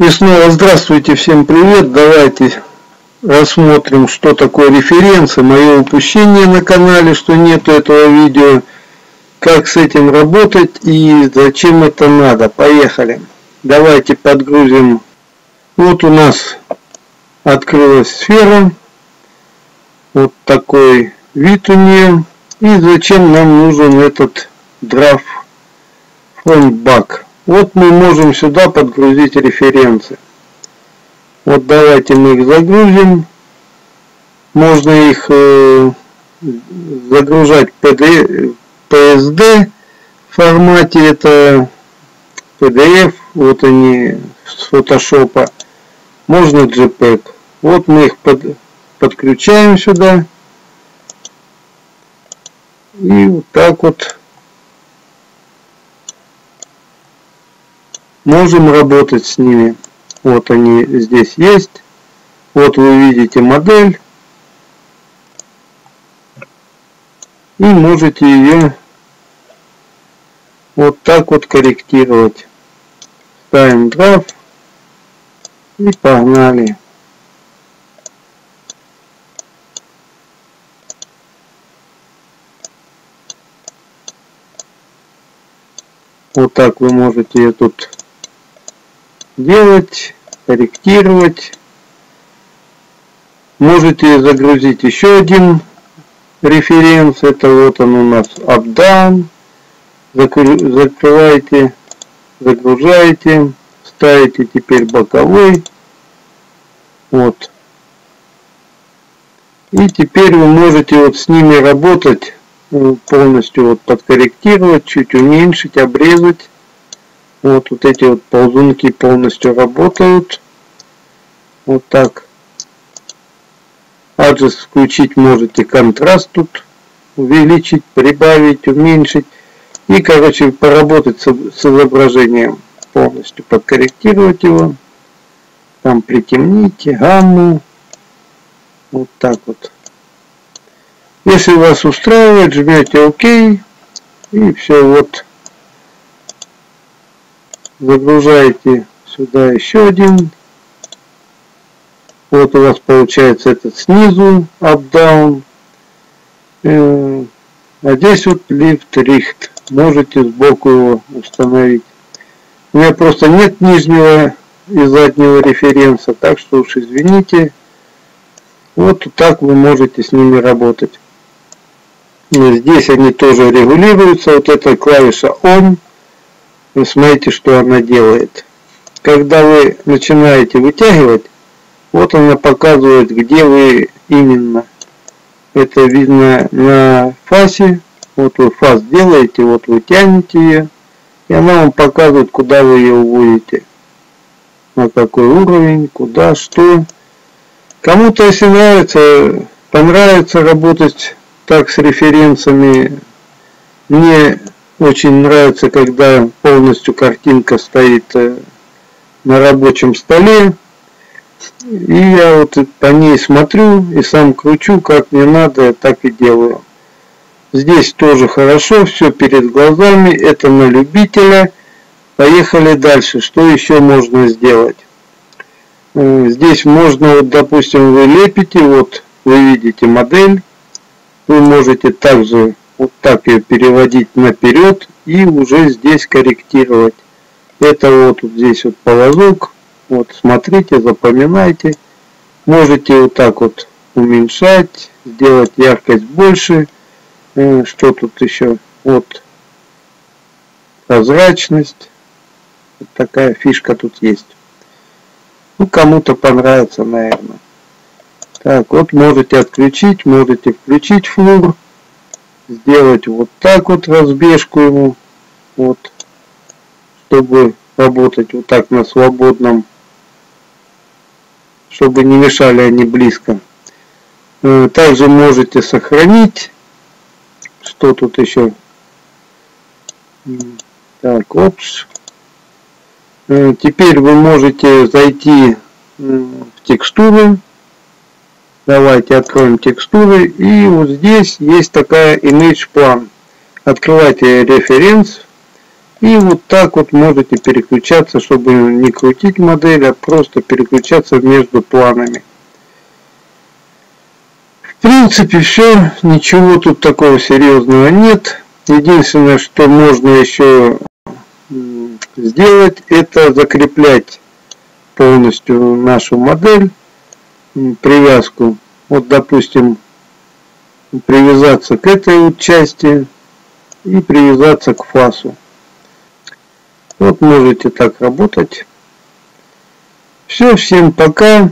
И снова здравствуйте, всем привет. Давайте рассмотрим, что такое референсы, мое упущение на канале, что нету этого видео, как с этим работать и зачем это надо. Поехали. Давайте подгрузим. Вот у нас открылась сфера. Вот такой вид у нее. И зачем нам нужен этот draft front back. Вот мы можем сюда подгрузить референсы. Вот давайте мы их загрузим. Можно их э, загружать в PSD формате. Это PDF. Вот они с фотошопа. Можно JPEG. Вот мы их под, подключаем сюда. И вот так вот можем работать с ними. Вот они здесь есть. Вот вы видите модель. И можете ее вот так вот корректировать. Ставим граф и погнали. Вот так вы можете ее тут делать, корректировать. Можете загрузить еще один референс. Это вот он у нас up-down. Закрываете, загружаете, ставите теперь боковой. Вот. И теперь вы можете вот с ними работать, э, полностью вот подкорректировать, чуть уменьшить, обрезать. Вот, вот эти вот ползунки полностью работают. Вот так. Адрес включить можете контраст тут увеличить, прибавить, уменьшить. И, короче, поработать с, с изображением полностью, подкорректировать его. Там притемните, гамму. Вот так вот. Если вас устраивает, жмете ОК. И все, вот загружаете сюда еще один. Вот у вас получается этот снизу, up-down. Э, а здесь вот lift richt. Можете сбоку его установить. У меня просто нет нижнего и заднего референса, так что уж извините. Вот так вы можете с ними работать. Здесь они тоже регулируются. Вот эта клавиша ON вы смотрите, что она делает. Когда вы начинаете вытягивать, вот она показывает, где вы именно. Это видно на фасе. Вот вы фаз делаете, вот вы тянете ее, и она вам показывает, куда вы ее уводите. На какой уровень, куда, что. Кому-то, если нравится, понравится работать так с референсами, мне очень нравится, когда полностью картинка стоит э, на рабочем столе. И я вот по ней смотрю и сам кручу, как мне надо, так и делаю. Здесь тоже хорошо, все перед глазами, это на любителя. Поехали дальше, что еще можно сделать? Э, здесь можно, вот, допустим, вы лепите, вот вы видите модель, вы можете также вот так ее переводить наперед и уже здесь корректировать. Это вот, вот здесь вот полозок. Вот смотрите, запоминайте. Можете вот так вот уменьшать, сделать яркость больше. Э, что тут еще? Вот прозрачность. Вот такая фишка тут есть. Ну, кому-то понравится, наверное. Так, вот можете отключить, можете включить флур сделать вот так вот разбежку ему, вот, чтобы работать вот так на свободном, чтобы не мешали они близко. Э, также можете сохранить, что тут еще, так, опс. Э, теперь вы можете зайти в текстуры, Давайте откроем текстуры. И вот здесь есть такая image plan. Открывайте референс. И вот так вот можете переключаться, чтобы не крутить модель, а просто переключаться между планами. В принципе все, ничего тут такого серьезного нет. Единственное, что можно еще сделать, это закреплять полностью нашу модель, привязку. Вот, допустим, привязаться к этой части и привязаться к фасу. Вот можете так работать. Все, всем пока.